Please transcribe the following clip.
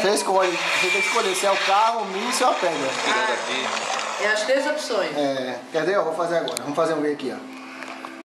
Você escolhe, você tem que escolher se é o carro, o míssil ou a pedra. É as três opções. É, quer ver? Eu vou fazer agora. Vamos fazer um ver aqui, ó.